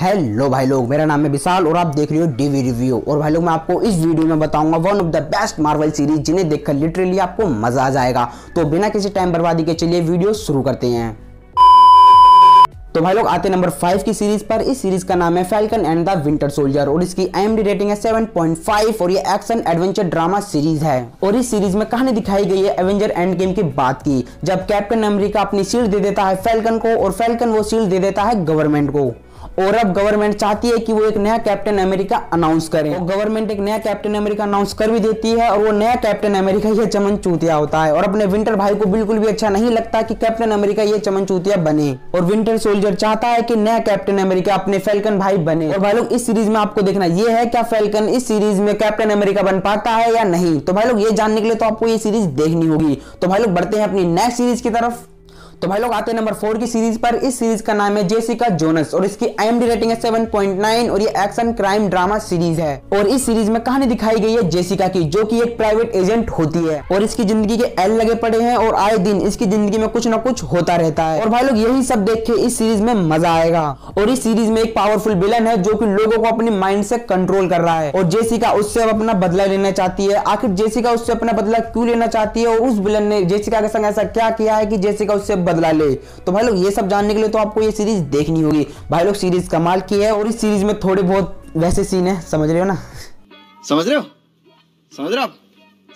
Hello भाई लोग, मेरा नाम है विशाल और आप देख रहे हो डीवी रिव्यू और भाई लोग, मैं आपको इस वीडियो में बताऊँगा one of the best Marvel series जिन्हें देखकर लिटरली आपको मज़ा आ जाएगा। तो बिना किसी टाइम बर्बादी के चलिए वीडियो शुरू करते हैं। तो भाई लोग, आते नंबर फाइव की सीरीज़ पर। इस सीरीज़ का नाम है Falcon and the Winter Soldier और इसकी एमडी रेटिंग है 7.5 और ये एक्शन एडवेंचर ड्रामा सीरीज़ है। और इस सीरीज़ में कहानी दिखाई गई है एवेंजर एंड गेम की बात की, जब कैप्टन अमेरिका अपनी शील्ड दे देता है फैल्कन को और फैल्कन वो शील्ड दे देता है गवर्नमेंट को। और अब गवर्नमेंट चाहती है कि वो एक नया कैप्टन अमेरिका अनाउंस करे। और गवर्नमेंट एक नया कैप्टन अमेरिका अनाउंस कर भी देती है और वो नया कैप्टन अमेरिका ये चमन चूतिया होता है। और अपने विंटर भाई को बिल्कुल भी अच्छा नहीं लगता कि कैप्टन अमेरिका ये चमन चूतिया बने। और विंटर सोल्जर चाहता है कि नया कैप्टन अमेरिका अपने फेल्कन भाई बने। और भाई लोग, इस सीरीज़ में आपको देखना, ये है क्या फेल्कन इस सीरीज़ में कैप्टन अमेरिका बन पाता है या नहीं? तो भाई लोग, ये जानने के लिए तो आपको ये सीरीज़ देखनी होगी। तो भाई लोग, बढ़ते हैं अपनी नेक्स्ट सीरीज़ की तरफ़। तो भाई लोग आते हैं नंबर फोर की सीरीज़ पर। इस सीरीज़ का नाम है जेसिका जोनस और इसकी आईएमडी रेटिंग है 7.9 और ये एक्शन क्राइम ड्रामा सीरीज़ है। और इस सीरीज़ में कहानी दिखाई गई है जेसिका की, जो कि एक प्राइवेट एजेंट होती है और इसकी ज़िंदगी के एल लगे पड़े हैं और आए दिन इसकी ज़िंदगी में कुछ ना कुछ होता रहता है। और भाई लोग यही सब देख के इस सीरीज़ में मज़ा आएगा। और इस सीरीज़ में एक पावरफुल विलन है जो की लोगों को अपने माइंड से कंट्रोल कर रहा है और जेसिका उससे अब अपना बदला लेना चाहती है। आखिर जेसिका उससे अपना बदला क्यों लेना चाहती है और उस विलन ने जेसिका के संग ऐसा क्या किया है कि जेसिका उससे बदला ले। तो भाई लोग ये सब जानने के लिए तो आपको ये सीरीज़ देखनी होगी। भाई लोग सीरीज़ कमाल की है और इस सीरीज़ में थोड़े बहुत वैसे सीन है। समझ रहे हो ना? समझ रहे हो? समझ रहे हो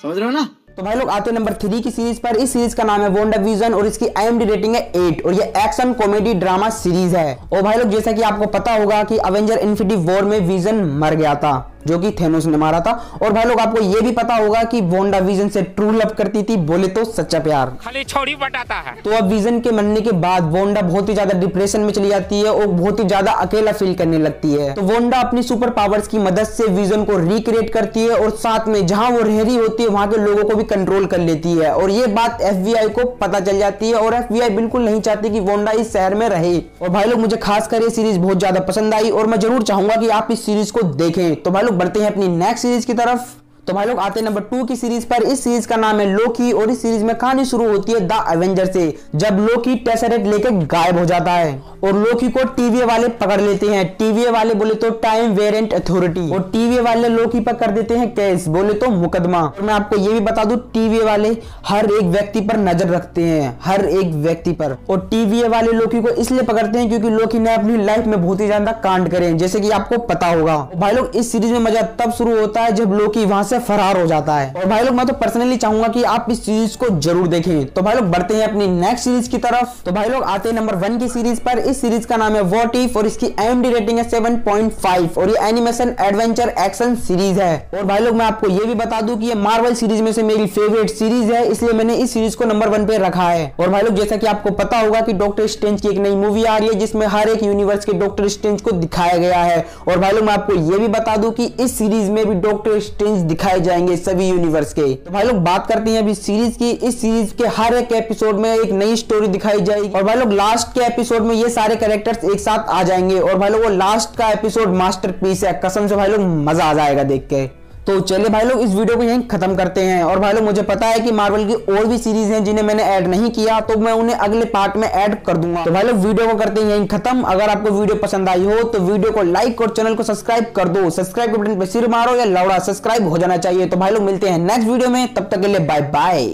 समझ रहे हो ना? तो भाई लोग आते नंबर थ्री की सीरीज़ पर। इस सीरीज़ का नाम है वोंडा विजन और इसकी आईएमडी रेटिंग है एट और ये एक्शन कॉमेडी ड्रामा सीरीज़ है। और भाई लोग जैसा कि आपको पता होगा कि अवेंजर इन्फिनिटी वॉर में विजन मर गया था। जो कि थेनोस ने मारा था। और भाई लोग आपको ये भी पता होगा कि वोंडा विजन से ट्रू लव करती थी बोले तो सच्चा प्यार। खाली छोड़ी बताता है। तो अब विजन के मरने के बाद वोंडा बहुत ही ज़्यादा डिप्रेशन में चली जाती है और बहुत ही ज़्यादा अकेला फील करने लगती है। तो वोंडा अपनी सुपर पावर्स की मदद से विजन को रिक्रिएट करती है और साथ में जहाँ वो रह रही होती है वहाँ के लोगों को भी कंट्रोल कर लेती है। और ये बात एफबीआई को पता चल जाती है और एफबीआई बिल्कुल नहीं चाहती की वोंडा इस शहर में रहे। और भाई लोग मुझे खासकर ये सीरीज़ बहुत ज़्यादा पसंद आई और मैं ज़रूर चाहूँगा की आप इस सीरीज़ को देखें। तो भाई लोग बढ़ते हैं अपनी नेक्स्ट सीरीज़ की तरफ़। तो भाई लोग, आते हैं नंबर टू की सीरीज़ पर। इस सीरीज़ का नाम है लोकी और इस सीरीज़ में कहानी शुरू होती है द एवेंजर से, जब लोकी टेसरेट लेके गायब हो जाता है और लोकी को टीवीए वाले पकड़ लेते हैं। टीवीए वाले बोले तो टाइम वेरिएंट अथॉरिटी और टीवीए वाले लोकी पर कर देते हैं केस, बोले तो मुकदमा। और मैं आपको ये भी बता दूँ टीवीए वाले हर एक व्यक्ति पर नज़र रखते हैं, हर एक व्यक्ति पर। और टीवीए वाले लोकी को इसलिए पकड़ते हैं क्योंकि लोकी ने अपनी लाइफ में बहुत ही ज़्यादा कांड करे जैसे की आपको पता होगा। भाई लोग, इस सीरीज़ में मज़ा तब शुरू होता है जब लोकी वहाँ से फरार हो जाता है। और भाई लोग, मैं तो पर्सनली चाहूँगा कि आप इस सीरीज़ को ज़रूर देखें। तो भाई लोग, बढ़ते हैं अपनी नेक्स्ट सीरीज़ की तरफ़। तो भाई लोग, आते हैं नंबर वन की सीरीज़ पर। इस सीरीज़ का नाम है वॉट इफ़ और इसकी एमडी रेटिंग है 7.5 और ये एनिमेशन एडवेंचर एक्शन सीरीज़ है। और भाई लोग, मैं आपको ये भी बता दूँ कि मार्वल सीरीज़ में से मेरी फेवरेट सीरीज़ है। इसलिए मैंने इस सीरीज़ को नंबर वन पे रखा है। और भाई लोग, जैसा कि आपको पता होगा कि डॉक्टर स्ट्रेंज की एक नई मूवी आ रही है, जिसमें हर एक यूनिवर्स के डॉक्टर स्ट्रेंज को दिखाया गया है। और भाई लोग, मैं आपको ये भी बता दूँ कि इस सीरीज़ में भी डॉक्टर स्टेंज स्ट्रेंज दिखाए जाएँगे सभी यूनिवर्स के। तो भाई लोग बात करते हैं अभी सीरीज़ की। इस सीरीज़ के हर एक एपिसोड में एक नई स्टोरी दिखाई जाएगी। और भाई लोग लास्ट के एपिसोड में ये सारे कैरेक्टर्स एक साथ आ जाएँगे। और भाई लोग वो लास्ट का एपिसोड मास्टर है। कसम से भाई लोग मज़ा आ जाएगा देख के। तो चलिए भाई लोग, इस वीडियो को यहीं खत्म करते हैं। और भाई लोग, मुझे पता है कि मार्वल की और भी सीरीज़ हैं जिन्हें मैंने ऐड नहीं किया तो मैं उन्हें अगले पार्ट में ऐड कर दूँगा। तो भाई लोग, वीडियो को करते हैं यहीं खत्म। अगर आपको वीडियो पसंद आई हो तो वीडियो को लाइक और चैनल को सब्सक्राइब कर दो। सब्सक्राइब के बटन पर सिर मारो या लौड़ा सब्सक्राइब हो जाना चाहिए। तो भाई लोग, मिलते हैं नेक्स्ट वीडियो में। तब तक के लिए बाय बाय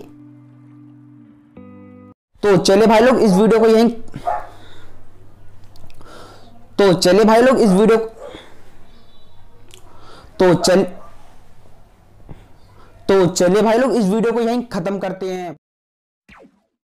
तो चलिए भाई लोग, इस वीडियो को यहीं तो चलिए भाई लोग, इस वीडियो तो चल तो चलिए भाई लोग इस वीडियो को यहीं खत्म करते हैं।